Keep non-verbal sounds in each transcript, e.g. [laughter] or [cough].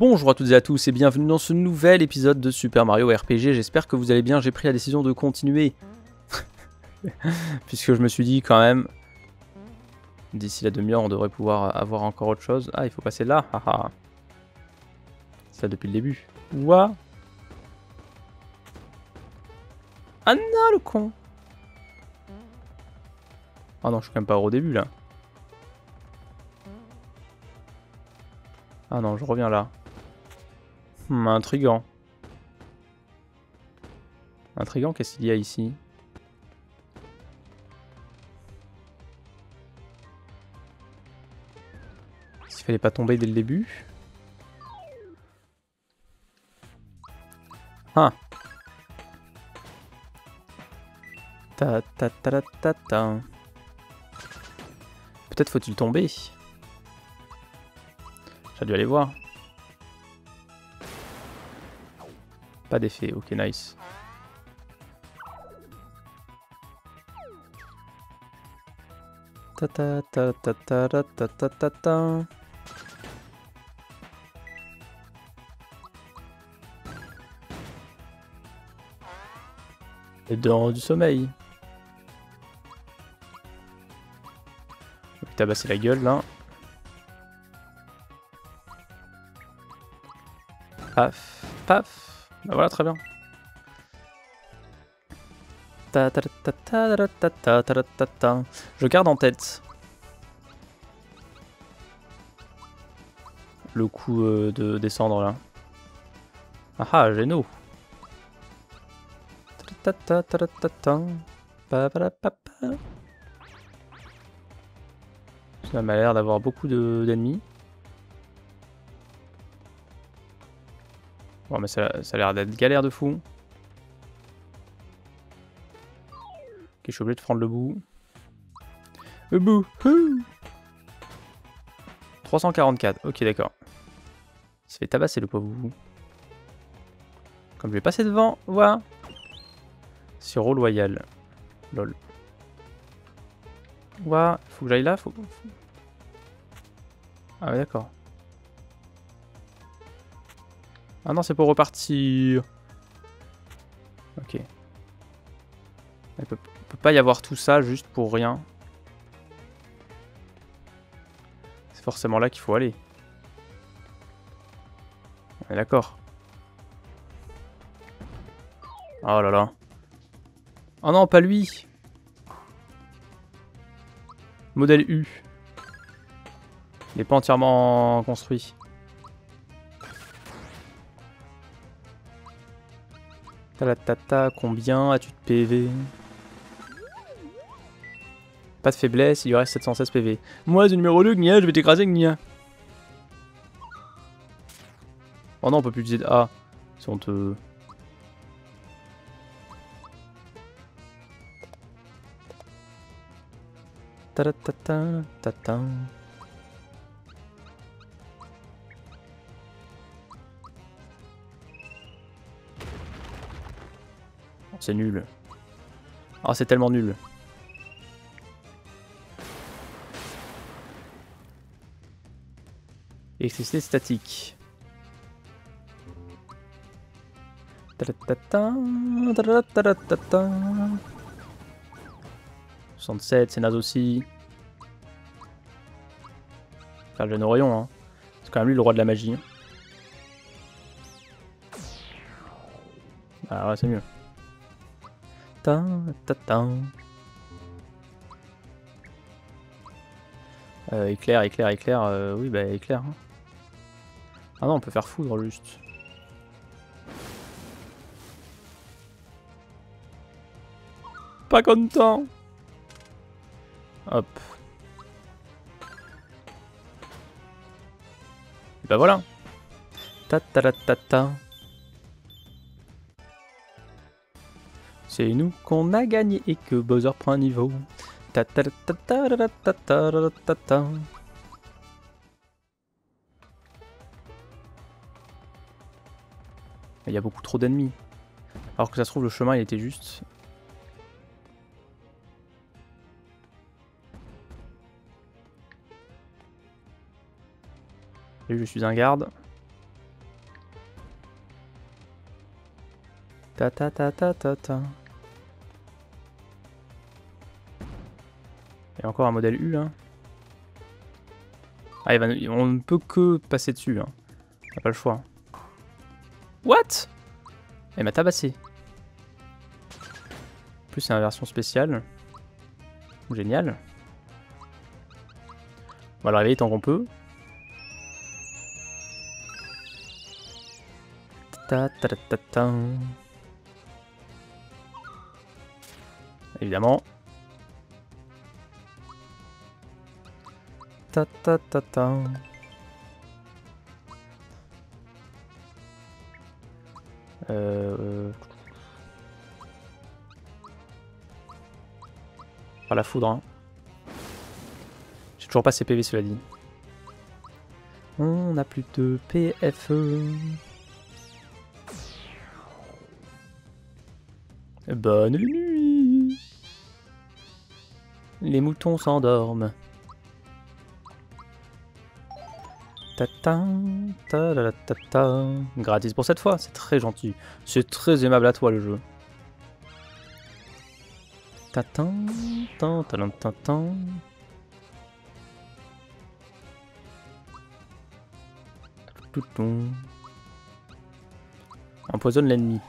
Bonjour à toutes et à tous et bienvenue dans ce nouvel épisode de Super Mario RPG. J'espère que vous allez bien. J'ai pris la décision de continuer. [laughs] Puisque je me suis dit quand même, d'ici la demi-heure, on devrait pouvoir avoir encore autre chose. Ah, il faut passer là. Ça depuis le début. Ouah. Ah non, le con. Ah non, je suis quand même pas au début là. Ah non, je reviens là. Hmm, intrigant. Intrigant, qu'est-ce qu'il y a ici? S'il fallait pas tomber dès le début? Ah Ta ta ta ta ta Peut-être faut-il tomber. J'ai dû aller voir. Pas d'effet, ok nice. Ta ta ta ta ta ta ta ta ta Et dans du sommeil. Je vais tabasser la gueule là. Paf, paf. Bah voilà, très bien. Je garde en tête le coup euh, de descendre là. Ah ah, Geno. Ça m'a l'air d'avoir beaucoup d'ennemis. Bon, mais ça, ça a l'air d'être galère de fou. Ok, je suis obligé de prendre le bout. Le bout 344, ok d'accord. Il se fait tabasser le pauvre. Comme je vais passer devant, voilà. Sur Loyal. Lol. Ouah, faut que j'aille là, faut... Ah ouais d'accord. Ah non, c'est pour repartir. Ok. Il peut, peut pas y avoir tout ça juste pour rien. C'est forcément là qu'il faut aller. On est d'accord. Oh là là. Oh non, pas lui Modèle U. Il n'est pas entièrement construit. Talatata, combien as-tu de PV Pas de faiblesse, il lui reste 716 PV. Moi, c'est numéro 2, Gnia, je vais t'écraser, Gnia. Oh non, on peut plus utiliser de A. Si on te... Talatata, tata. C'est nul. Ah, c'est tellement nul. Électricité statique. 67, c'est naze aussi. Faire le jeune Orion, hein. C'est quand même lui le roi de la magie. Ah ouais, c'est mieux. Euh, éclair, éclair, éclair. Euh, oui, bah éclair. Hein. Ah non, on peut faire foudre juste. Pas content. Hop. Bah voilà. Ta ta ta ta ta. c'est nous qu'on a gagné et que Bowser prend un niveau. Ta ta ta ta ta ta ta Il y a beaucoup trop d'ennemis. Alors que ça se trouve, le chemin, il était juste. Et je suis un garde. Ta ta ta ta ta ta. Encore un modèle U là. Ah, il va, on ne peut que passer dessus. Hein. On pas le choix. What? Elle m'a tabassé. En plus, c'est une version spéciale. Génial. On va le réveiller tant qu'on peut. Ta ta ta ta Évidemment. Ta ta ta ta. Euh... La foudre. Hein. J'ai toujours pas PV cela dit. On a plus de PFE. Bonne nuit. Les moutons s'endorment. Gratis pour cette fois, c'est très gentil. C'est très aimable à toi le jeu. Empoisonne l'ennemi.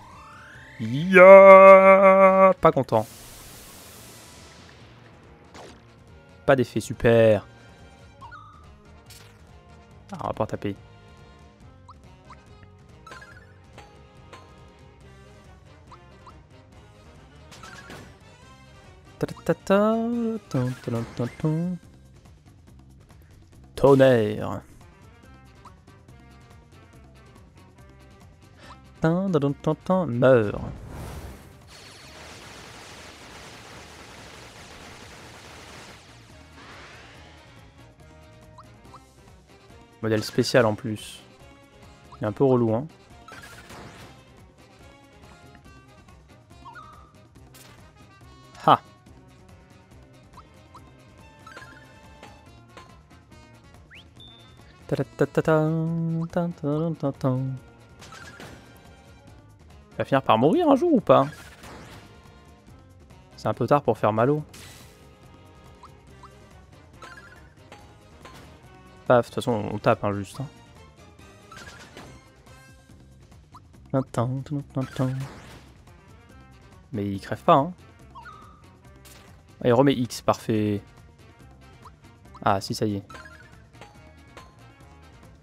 Pas content. Pas d'effet, super. Ah, rapport à Tonnerre. Meurt. Modèle spécial en plus. Il est un peu relou, hein. Ha Il va finir par mourir un jour ou pas? C'est un peu tard pour faire malo. De toute façon on tape hein, juste. Hein. Mais il crève pas hein. Ah, il remet X, parfait. Ah si ça y est.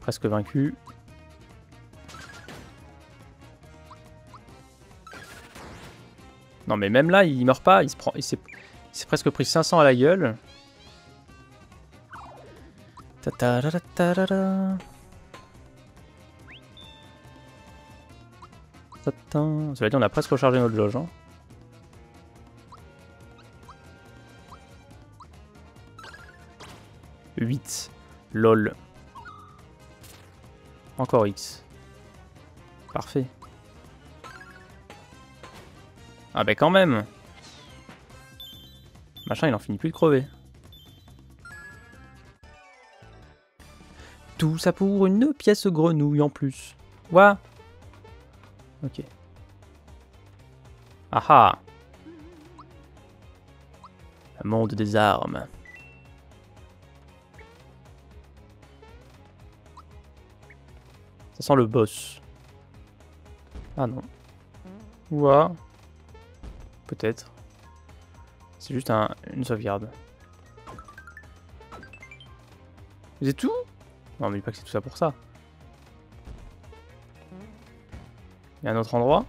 Presque vaincu. Non mais même là il meurt pas, il se s'est presque pris 500 à la gueule. Cela dit, on a presque rechargé notre loge. Hein. « 8. LOL. Encore X. Parfait. Ah bah quand même Machin, il en finit plus de crever. Tout ça pour une pièce grenouille en plus. Quoi Ok. Aha Le monde des armes. Ça sent le boss. Ah non. Ouah. Peut-être. C'est juste un, une sauvegarde. C'est tout non, mais pas que c'est tout ça pour ça. Il y a un autre endroit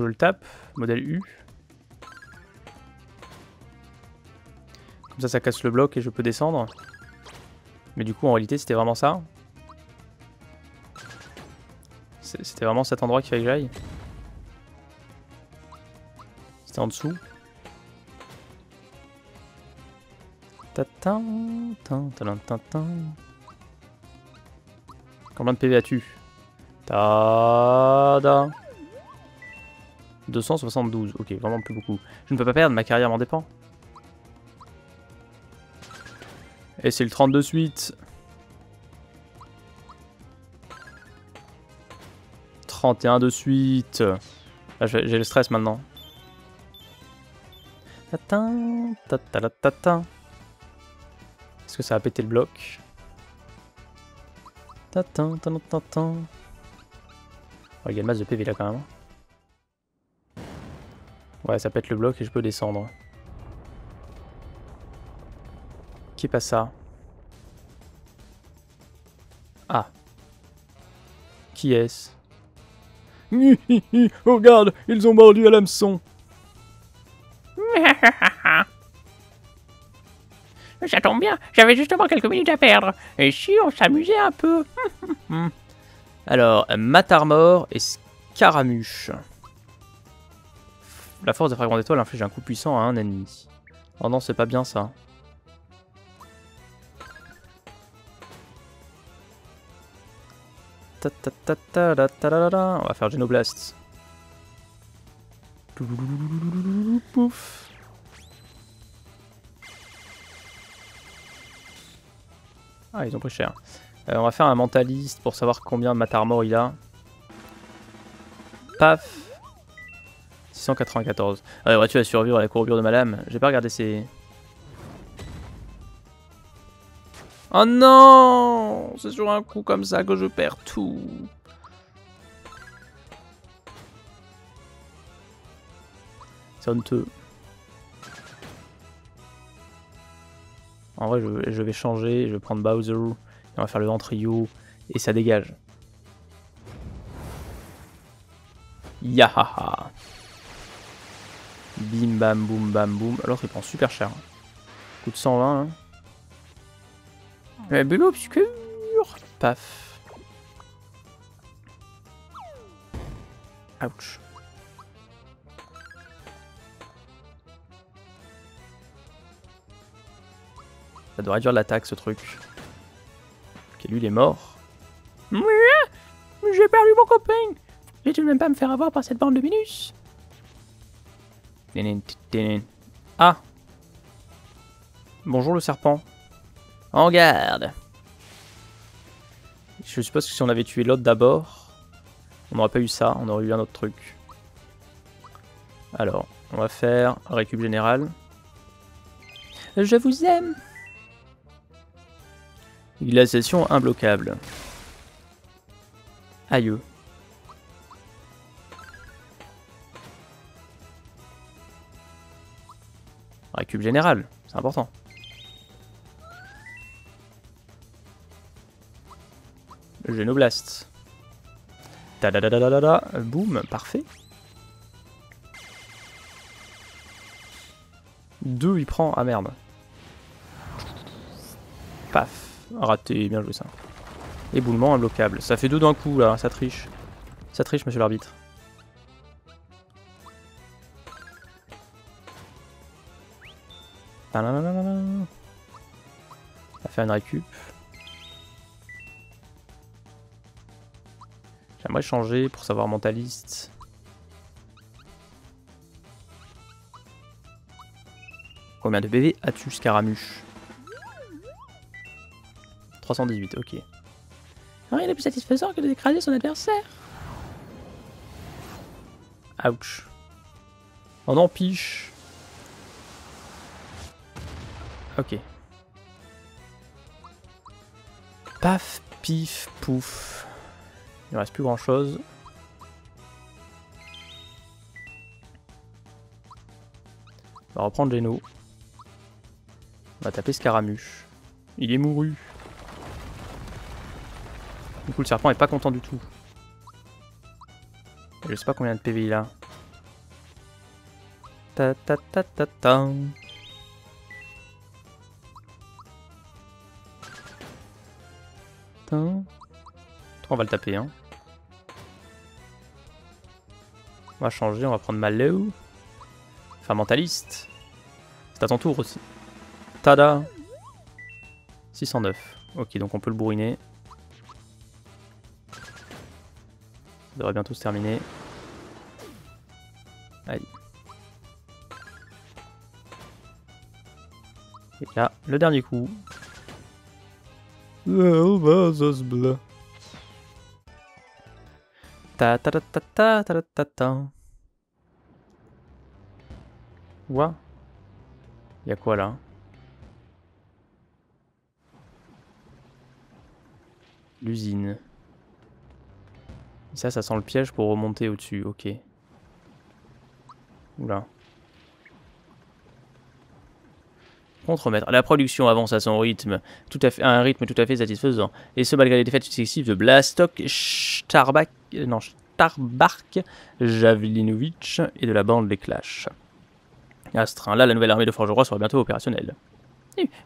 je le tape. Modèle U. Comme ça, ça casse le bloc et je peux descendre. Mais du coup, en réalité, c'était vraiment ça. C'était vraiment cet endroit qu'il fallait que j'aille. C'était en dessous. Combien de PV as-tu? Tada 272, ok, vraiment plus beaucoup. Je ne peux pas perdre, ma carrière m'en dépend. Et c'est le 30 de suite. 31 de suite. Ah, J'ai le stress maintenant. Tatin, tatin, tatin que ça va péter le bloc il y a le masse de PV là quand même. Ouais, ça pète le bloc et je peux descendre. Qui passe ça? Ah. Qui est-ce? Oh regarde, ils ont mordu à l'hameçon. [laughs] Ça tombe bien, j'avais justement quelques minutes à perdre. Et si on s'amusait un peu [laughs] Alors, Matarmor et Scaramouche. La force de fragment d'étoile inflige un coup puissant à un ennemi. Oh non, c'est pas bien ça. On va faire Genoblast. Pouf. Ah, ils ont pris cher. Euh, on va faire un mentaliste pour savoir combien de Matarmor il a. Paf 694. Ah, ouais, tu vas survivre à la courbure de ma lame? J'ai pas regardé ses... Oh non C'est sur un coup comme ça que je perds tout. C'est honteux. En vrai, je, vais changer, je vais prendre Bowser, et on va faire le ventre-trio et ça dégage. Yahaha Bim bam boum bam boum. L'autre il prend super cher. Coûte 120 hein. La bulle obscure Paf. Ouch. Ça doit réduire l'attaque ce truc. Ok, lui il est mort. J'ai perdu mon copain Vais tu même pas me faire avoir par cette bande de minus? Ah Bonjour le serpent. En garde Je suppose que si on avait tué l'autre d'abord, on n'aurait pas eu ça, on aurait eu un autre truc. Alors, on va faire récup général. Je vous aime Glaciation imbloquable. Aïe. Récup général, c'est important. Genoblast. da da da da da da, boum, parfait. Deux, il prend. Ah merde. Paf. Raté, bien joué ça. Éboulement imbloquable. Ça fait deux d'un coup là, ça triche. Ça triche, monsieur l'arbitre. On va faire une récup. J'aimerais changer pour savoir mentaliste. Combien de BV as-tu, Scaramouche 318, ok. Rien de plus satisfaisant que de d'écraser son adversaire. Ouch. On en piche. Ok. Paf, pif, pouf. Il ne reste plus grand chose. On va reprendre Geno. On va taper Scaramouche. Il est mouru. Du coup, le serpent est pas content du tout. Je sais pas combien de PV il a. Ta ta ta ta ta. On va le taper, hein. On va changer, on va prendre Malo. Enfin, mentaliste. C'est à ton tour aussi. Tada 609. Ok, donc on peut le bourriner. Devrait bientôt se terminer. Aïe. Et là, le dernier coup. Ta ta ta ta ta ta ta ta. Ouah. Y'a quoi là? L'usine. Ça, ça sent le piège pour remonter au-dessus, ok. Oula. Contremaître. La production avance à son rythme, tout à fait, à un rythme tout à fait satisfaisant. Et ce malgré les défaites successives de Blastock, Starbak, euh, non, Starbark, Javlinovic et de la bande des Clash. À ce train-là, la nouvelle armée de Forgerois sera bientôt opérationnelle.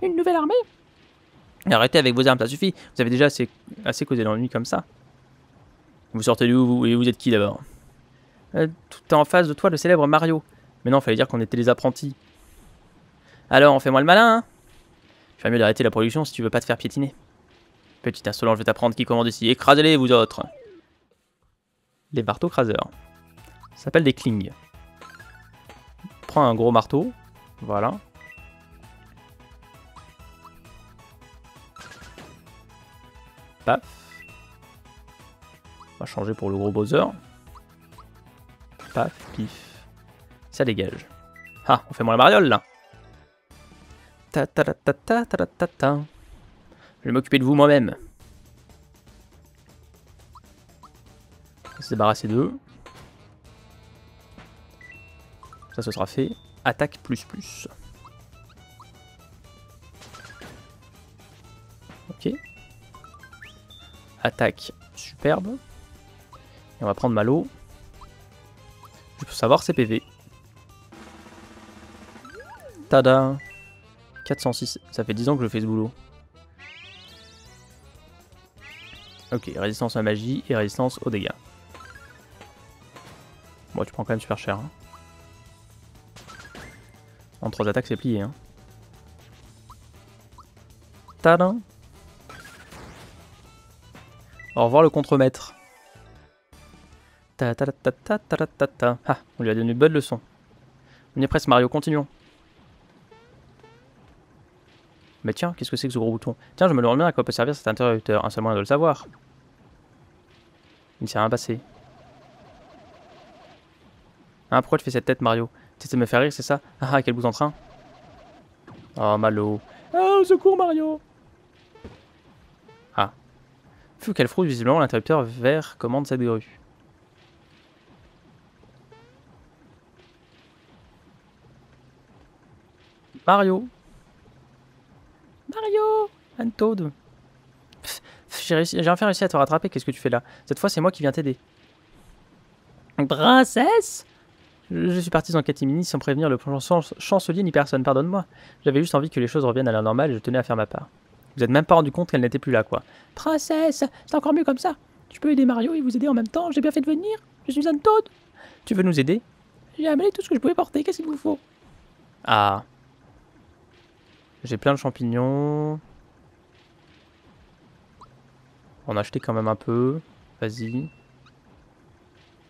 Une nouvelle armée? Arrêtez avec vos armes, ça suffit. Vous avez déjà assez, assez causé nuit comme ça. Vous sortez d'où et vous êtes qui d'abord? Euh, Tout en face de toi, le célèbre Mario. Mais non, fallait dire qu'on était les apprentis. Alors, fais-moi le malin, hein? Je mieux d'arrêter la production si tu veux pas te faire piétiner. Petit insolent, je vais t'apprendre qui commande ici. Écrasez-les, vous autres Les marteaux-craseurs. Ça s'appelle des klings. Prends un gros marteau. Voilà. Paf. Changer pour le gros Bowser. Paf, pif. Ça dégage. Ah, on fait moins la mariole là. Ta ta ta ta ta ta ta ta. Je vais m'occuper de vous moi-même. On va se débarrasser d'eux. Ça, ce sera fait. Attaque plus plus. Ok. Attaque superbe. On va prendre Malo. Je peux savoir ses PV. Tada 406. Ça fait 10 ans que je fais ce boulot. Ok, résistance à la magie et résistance aux dégâts. Bon, tu prends quand même super cher. Hein. En 3 attaques, c'est plié. Hein. Au revoir le contremaître. Ah, on lui a donné une bonne leçon. On est presque Mario, continuons. Mais tiens, qu'est-ce que c'est que ce gros bouton? Tiens, je me demande bien à quoi peut servir cet interrupteur. Un seul moyen de le savoir. Il ne s'est rien passé. Hein, pourquoi tu fais cette tête, Mario? Tu de me faire rire, c'est ça? Ah, ah quel bout en train Oh, Malo. Ah, au secours, Mario Ah. Fou, quelle fraude, visiblement, l'interrupteur vert commande cette grue. Mario Mario Un Toad J'ai enfin réussi à te rattraper, qu'est-ce que tu fais là? Cette fois, c'est moi qui viens t'aider. Princesse? Je, suis parti en catimini sans prévenir le chancelier ni personne, pardonne-moi. J'avais juste envie que les choses reviennent à la normale et je tenais à faire ma part. Vous êtes même pas rendu compte qu'elle n'était plus là, quoi. Princesse, c'est encore mieux comme ça. Tu peux aider Mario et vous aider en même temps, j'ai bien fait de venir. Je suis un Toad. Tu veux nous aider? J'ai amené tout ce que je pouvais porter, qu'est-ce qu'il vous faut? Ah, j'ai plein de champignons. On a acheté quand même un peu. Vas-y.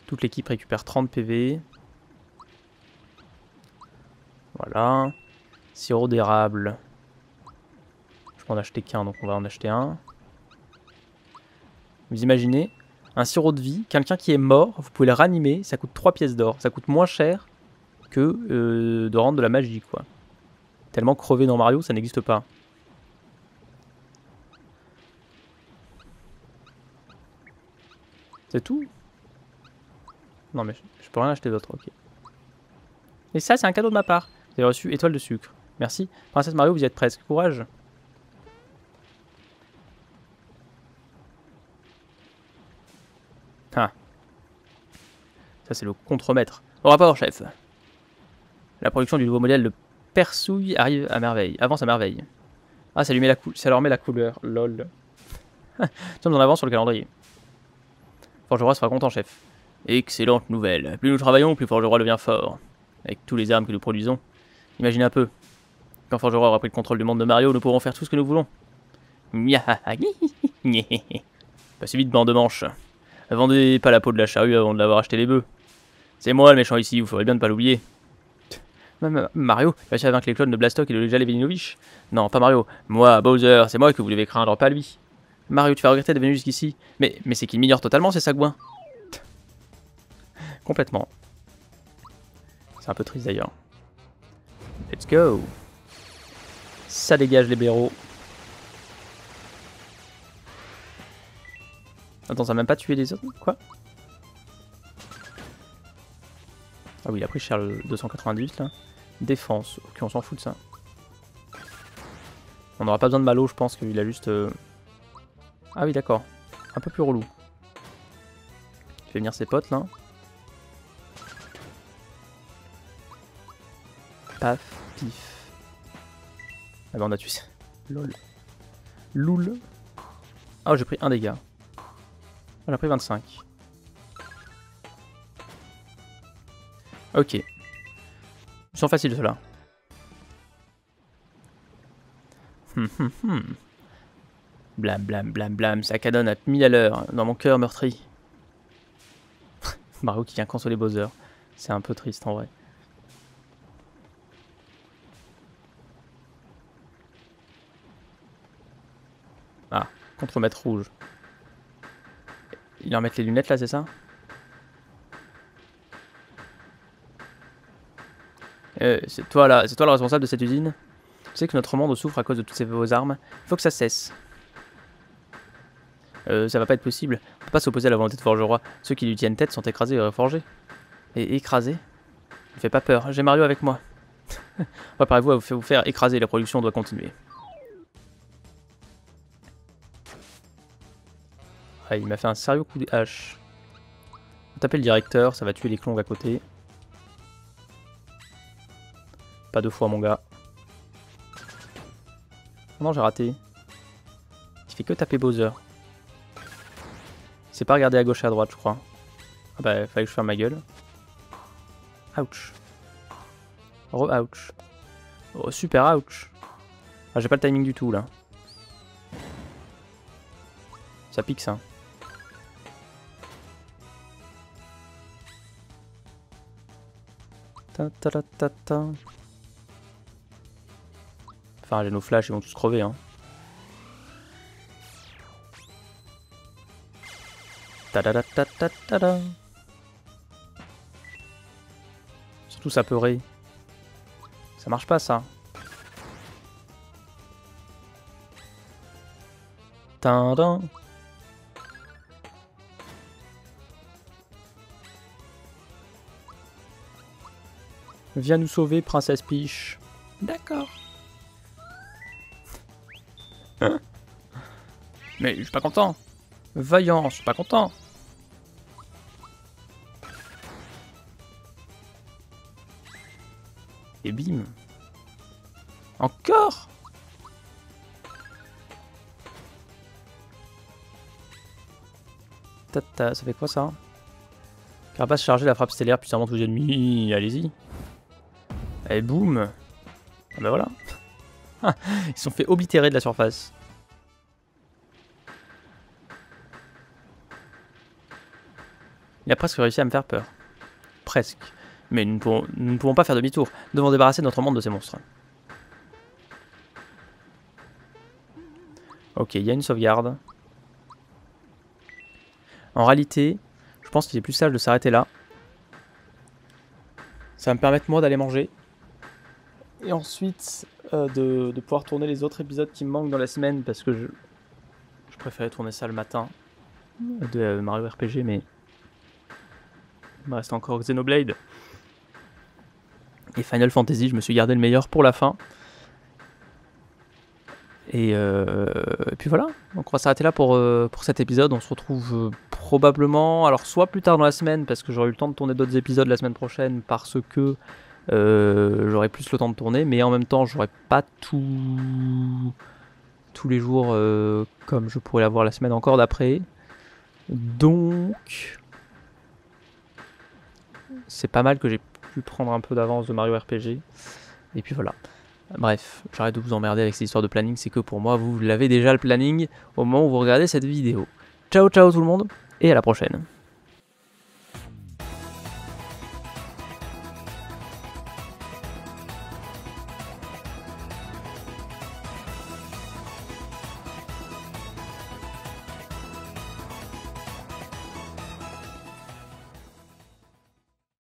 Toute l'équipe récupère 30 PV. Voilà. Sirop d'érable. Je peux en acheter qu'un, donc on va en acheter un. Vous imaginez un sirop de vie, quelqu'un qui est mort, vous pouvez le ranimer, ça coûte 3 pièces d'or. Ça coûte moins cher que euh, de rendre de la magie, quoi. Tellement crevé dans Mario, ça n'existe pas. C'est tout? Non mais je, peux rien acheter d'autre, ok. Et ça, c'est un cadeau de ma part. Vous avez reçu étoile de sucre. Merci. Princesse Mario, vous y êtes presque. Courage. Ah. Ça, c'est le contremaître. Au rapport, chef. La production du nouveau modèle de Persouille arrive à merveille, avance à merveille. Ah, ça, lui met la ça leur met la couleur, lol. [laughs] Nous sommes en avance sur le calendrier. Forgeroy sera content, chef. Excellente nouvelle. Plus nous travaillons, plus Forgeroy devient fort. Avec tous les armes que nous produisons. Imaginez un peu. Quand Forgeroy aura pris le contrôle du monde de Mario, nous pourrons faire tout ce que nous voulons. Passez vite, bande de manches. Vendez pas la peau de la charrue avant de l'avoir acheté les bœufs. C'est moi le méchant ici, vous ferez bien de pas l'oublier. Même Mario, il réussi à vaincre les clones de Blastock et de Jalevinovic. Non, pas Mario. Moi, Bowser, c'est moi que vous devez craindre, pas lui. Mario, tu vas regretter d'être venu jusqu'ici. Mais, mais c'est qu'il m'ignore totalement, ces sagouins. [laughs] Complètement. C'est un peu triste d'ailleurs. Let's go Ça dégage les blaireaux. Attends, ça a même pas tué les autres Quoi? Ah oui, il a pris cher le 298 là. Défense. Ok, on s'en fout de ça. On n'aura pas besoin de Malo, je pense qu'il a juste... euh, Ah oui, d'accord. Un peu plus relou. Il fait venir ses potes là. Paf, pif. Ah bah on a tué ça. Lol. Loul. Ah j'ai pris un dégât. On a pris 25. Ok. Sont faciles ceux-là. Blam blam blam blam, ça cadonne à 1000 à l'heure dans mon cœur meurtri. [laughs] Mario qui vient consoler Bowser. C'est un peu triste en vrai. Ah, contre-maître rouge. Il va mettre les lunettes là, c'est ça? Euh, c'est toi là, toi le responsable de cette usine Tu sais que notre monde souffre à cause de toutes ces vos armes. Il faut que ça cesse. Euh, ça va pas être possible. On peut pas s'opposer à la volonté de Forgeroi. Ceux qui lui tiennent tête sont écrasés et reforgés. Et écrasés? Ne fais pas peur, j'ai Mario avec moi. [laughs] Préparez-vous à vous faire- écraser, la production doit continuer. Ah, il m'a fait un sérieux coup de hache. Taper le directeur, ça va tuer les clones à côté. Pas deux fois mon gars. Oh non, j'ai raté. Il fait que taper Bowser. C'est pas regarder à gauche et à droite, je crois. Ah bah, fallait que je ferme ma gueule. Ouch. Re-ouch. Oh, super ouch. Ah, j'ai pas le timing du tout, là. Ça pique, ça. Ta ta ta ta. J'ai nos flashs, ils vont tous crever, hein. Ta ta ta ta ta ça marche pas, ça. Tadam. Viens nous sauver, princesse Peach. D'accord. Mais je suis pas content. Vaillant, je suis pas content. Et bim. Encore Tata, ça fait quoi ça? Carapace chargée, la frappe stellaire puissamment tous les ennemis. Allez-y. Et boum Ah bah voilà. Ils se sont fait oblitérer de la surface. Il a presque réussi à me faire peur. Presque. Mais nous ne pouvons, nous ne pouvons pas faire demi-tour. Nous devons débarrasser notre monde de ces monstres. Ok, il y a une sauvegarde. En réalité, je pense qu'il est plus sage de s'arrêter là. Ça va me permettre moi d'aller manger. Et ensuite euh, de, de pouvoir tourner les autres épisodes qui me manquent dans la semaine parce que je, je préférais tourner ça le matin de euh, Mario RPG, mais il me reste encore Xenoblade et Final Fantasy. Je me suis gardé le meilleur pour la fin. Et, euh, et puis voilà, donc on va s'arrêter là pour, euh, pour cet épisode. On se retrouve euh, probablement, alors soit plus tard dans la semaine, parce que j'aurai eu le temps de tourner d'autres épisodes la semaine prochaine, parce que euh, j'aurai plus le temps de tourner, mais en même temps, j'aurai pas tout tous les jours euh, comme je pourrais l'avoir la semaine encore d'après. Donc, c'est pas mal que j'ai pu prendre un peu d'avance de Mario RPG. Et puis voilà. Bref, j'arrête de vous emmerder avec ces histoires de planning, c'est que pour moi, vous l'avez déjà le planning au moment où vous regardez cette vidéo. Ciao ciao tout le monde, et à la prochaine.